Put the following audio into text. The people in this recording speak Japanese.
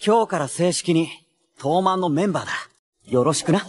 今日から正式に、東満のメンバーだ。よろしくな。